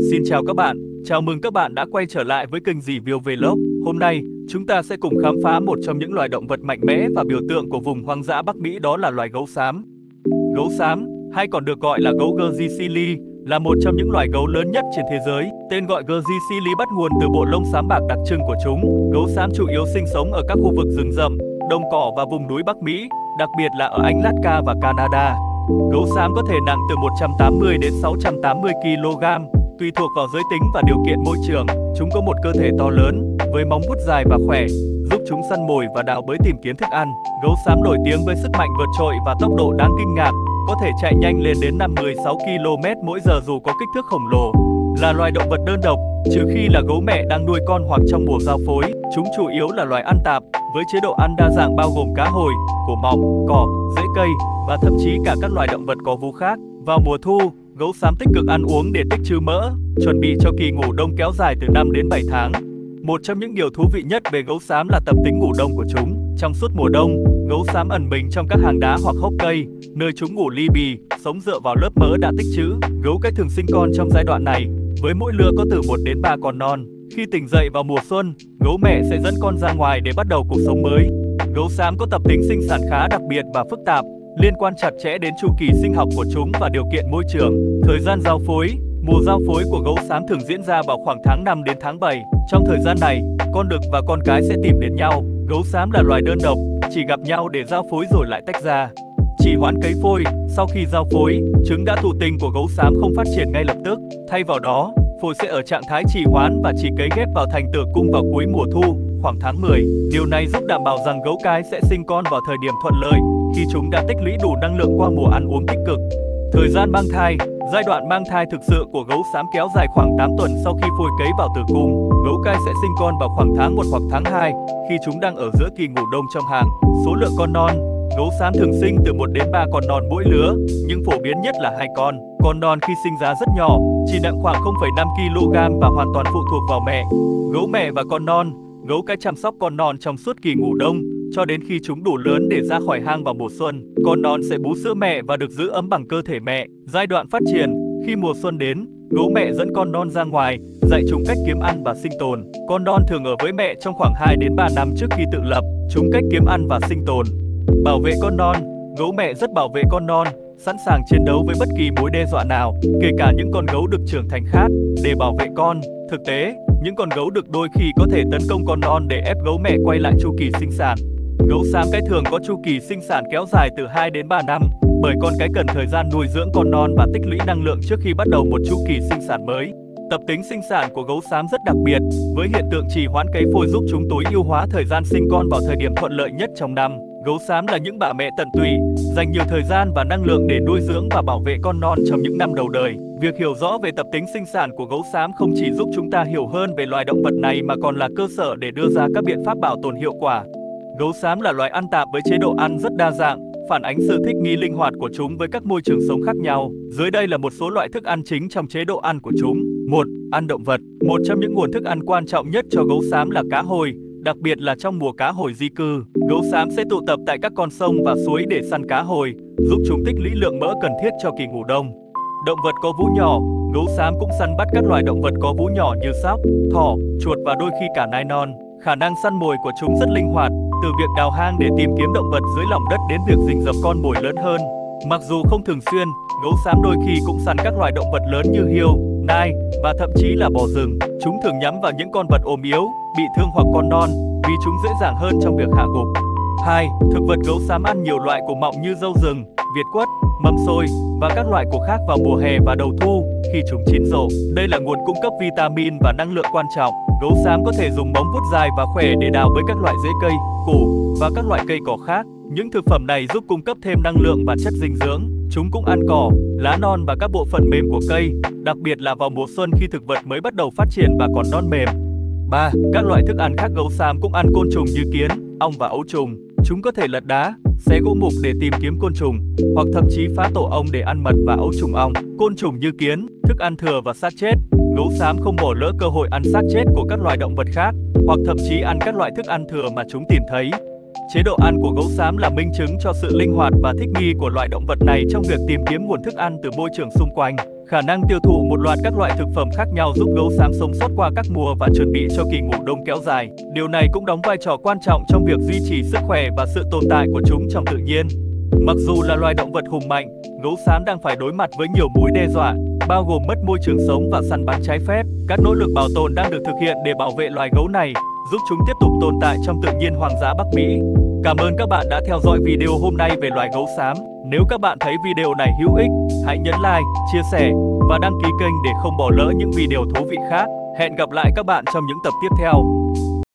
Xin chào các bạn, chào mừng các bạn đã quay trở lại với kênh Review Vlog. Hôm nay, chúng ta sẽ cùng khám phá một trong những loài động vật mạnh mẽ và biểu tượng của vùng hoang dã Bắc Mỹ đó là loài gấu xám. Gấu xám, hay còn được gọi là gấu Gersicili, là một trong những loài gấu lớn nhất trên thế giới. Tên gọi Gersicili bắt nguồn từ bộ lông xám bạc đặc trưng của chúng. Gấu xám chủ yếu sinh sống ở các khu vực rừng rậm, đồng cỏ và vùng núi Bắc Mỹ, đặc biệt là ở Anh Latka và Canada. Gấu xám có thể nặng từ 180 đến 680 kg, tùy thuộc vào giới tính và điều kiện môi trường. Chúng có một cơ thể to lớn, với móng vuốt dài và khỏe, giúp chúng săn mồi và đào bới tìm kiếm thức ăn. Gấu xám nổi tiếng với sức mạnh vượt trội và tốc độ đáng kinh ngạc, có thể chạy nhanh lên đến 5-16 km mỗi giờ dù có kích thước khổng lồ. Là loài động vật đơn độc, trừ khi là gấu mẹ đang nuôi con hoặc trong mùa giao phối, chúng chủ yếu là loài ăn tạp, với chế độ ăn đa dạng bao gồm cá hồi, cổ mọc, cỏ, rễ cây và thậm chí cả các loài động vật có vú khác. Vào mùa thu, gấu xám tích cực ăn uống để tích trữ mỡ, chuẩn bị cho kỳ ngủ đông kéo dài từ 5 đến 7 tháng. Một trong những điều thú vị nhất về gấu xám là tập tính ngủ đông của chúng. Trong suốt mùa đông, gấu xám ẩn mình trong các hang đá hoặc hốc cây, nơi chúng ngủ li bì, sống dựa vào lớp mỡ đã tích trữ. Gấu cái thường sinh con trong giai đoạn này, với mỗi lứa có từ 1 đến 3 con non. Khi tỉnh dậy vào mùa xuân, gấu mẹ sẽ dẫn con ra ngoài để bắt đầu cuộc sống mới. Gấu xám có tập tính sinh sản khá đặc biệt và phức tạp, liên quan chặt chẽ đến chu kỳ sinh học của chúng và điều kiện môi trường. Thời gian giao phối Mùa giao phối của gấu xám thường diễn ra vào khoảng tháng 5 đến tháng 7. Trong thời gian này, con đực và con cái sẽ tìm đến nhau. Gấu xám là loài đơn độc, chỉ gặp nhau để giao phối rồi lại tách ra. Chỉ hoãn cấy phôi, sau khi giao phối, trứng đã thụ tinh của gấu xám không phát triển ngay lập tức. Thay vào đó, phôi sẽ ở trạng thái trì hoãn và chỉ cấy ghép vào thành tử cung vào cuối mùa thu, khoảng tháng 10. Điều này giúp đảm bảo rằng gấu cái sẽ sinh con vào thời điểm thuận lợi, khi chúng đã tích lũy đủ năng lượng qua mùa ăn uống tích cực. Thời gian mang thai Giai đoạn mang thai thực sự của gấu xám kéo dài khoảng 8 tuần sau khi phôi cấy vào tử cung. Gấu cái sẽ sinh con vào khoảng tháng 1 hoặc tháng 2 khi chúng đang ở giữa kỳ ngủ đông trong hàng. Số lượng con non Gấu xám thường sinh từ 1 đến 3 con non mỗi lứa, nhưng phổ biến nhất là hai con. Con non khi sinh ra rất nhỏ, chỉ nặng khoảng 0,5 kg và hoàn toàn phụ thuộc vào mẹ. Gấu mẹ và con non Gấu cái chăm sóc con non trong suốt kỳ ngủ đông, cho đến khi chúng đủ lớn để ra khỏi hang vào mùa xuân. Con non sẽ bú sữa mẹ và được giữ ấm bằng cơ thể mẹ. Giai đoạn phát triển, khi mùa xuân đến, gấu mẹ dẫn con non ra ngoài, dạy chúng cách kiếm ăn và sinh tồn. Con non thường ở với mẹ trong khoảng 2 đến 3 năm trước khi tự lập, chúng cách kiếm ăn và sinh tồn. Bảo vệ con non, gấu mẹ rất bảo vệ con non, sẵn sàng chiến đấu với bất kỳ mối đe dọa nào, kể cả những con gấu được trưởng thành khác, để bảo vệ con. Thực tế, những con gấu đực đôi khi có thể tấn công con non để ép gấu mẹ quay lại chu kỳ sinh sản. Gấu xám cái thường có chu kỳ sinh sản kéo dài từ 2 đến 3 năm, bởi con cái cần thời gian nuôi dưỡng con non và tích lũy năng lượng trước khi bắt đầu một chu kỳ sinh sản mới. Tập tính sinh sản của gấu xám rất đặc biệt, với hiện tượng trì hoãn cấy phôi giúp chúng tối ưu hóa thời gian sinh con vào thời điểm thuận lợi nhất trong năm. Gấu xám là những bà mẹ tận tụy, dành nhiều thời gian và năng lượng để nuôi dưỡng và bảo vệ con non trong những năm đầu đời. Việc hiểu rõ về tập tính sinh sản của gấu xám không chỉ giúp chúng ta hiểu hơn về loài động vật này mà còn là cơ sở để đưa ra các biện pháp bảo tồn hiệu quả. Gấu xám là loài ăn tạp với chế độ ăn rất đa dạng, phản ánh sự thích nghi linh hoạt của chúng với các môi trường sống khác nhau. Dưới đây là một số loại thức ăn chính trong chế độ ăn của chúng. 1. Ăn động vật. Một trong những nguồn thức ăn quan trọng nhất cho gấu xám là cá hồi, đặc biệt là trong mùa cá hồi di cư. Gấu xám sẽ tụ tập tại các con sông và suối để săn cá hồi, giúp chúng tích lũy lượng mỡ cần thiết cho kỳ ngủ đông. Động vật có vú nhỏ, gấu xám cũng săn bắt các loài động vật có vú nhỏ như sóc, thỏ, chuột và đôi khi cả nai non. Khả năng săn mồi của chúng rất linh hoạt, từ việc đào hang để tìm kiếm động vật dưới lòng đất đến việc rình rập con mồi lớn hơn. Mặc dù không thường xuyên, gấu xám đôi khi cũng săn các loài động vật lớn như hiêu, nai và thậm chí là bò rừng. Chúng thường nhắm vào những con vật ốm yếu, bị thương hoặc con non vì chúng dễ dàng hơn trong việc hạ gục. 2. Thực vật gấu xám ăn nhiều loại củ mọng như dâu rừng, việt quất, mâm xôi và các loại củ khác vào mùa hè và đầu thu khi chúng chín rộ. Đây là nguồn cung cấp vitamin và năng lượng quan trọng. Gấu xám có thể dùng móng vuốt dài và khỏe để đào với các loại rễ cây, củ và các loại cây cỏ khác. Những thực phẩm này giúp cung cấp thêm năng lượng và chất dinh dưỡng. Chúng cũng ăn cỏ, lá non và các bộ phận mềm của cây, đặc biệt là vào mùa xuân khi thực vật mới bắt đầu phát triển và còn non mềm. 3. Các loại thức ăn khác gấu xám cũng ăn côn trùng như kiến, ong và ấu trùng. Chúng có thể lật đá, xé gỗ mục để tìm kiếm côn trùng, hoặc thậm chí phá tổ ong để ăn mật và ấu trùng ong. Côn trùng như kiến, thức ăn thừa và xác chết. Gấu xám không bỏ lỡ cơ hội ăn xác chết của các loài động vật khác, hoặc thậm chí ăn các loại thức ăn thừa mà chúng tìm thấy. Chế độ ăn của gấu xám là minh chứng cho sự linh hoạt và thích nghi của loài động vật này trong việc tìm kiếm nguồn thức ăn từ môi trường xung quanh. khả năng tiêu thụ một loạt các loại thực phẩm khác nhau giúp gấu xám sống sót qua các mùa và chuẩn bị cho kỳ ngủ đông kéo dài. Điều này cũng đóng vai trò quan trọng trong việc duy trì sức khỏe và sự tồn tại của chúng trong tự nhiên. Mặc dù là loài động vật hùng mạnh, gấu xám đang phải đối mặt với nhiều mối đe dọa, bao gồm mất môi trường sống và săn bắn trái phép. Các nỗ lực bảo tồn đang được thực hiện để bảo vệ loài gấu này, giúp chúng tiếp tục tồn tại trong tự nhiên hoang dã Bắc Mỹ. Cảm ơn các bạn đã theo dõi video hôm nay về loài gấu xám. Nếu các bạn thấy video này hữu ích, hãy nhấn like, chia sẻ và đăng ký kênh để không bỏ lỡ những video thú vị khác. Hẹn gặp lại các bạn trong những tập tiếp theo.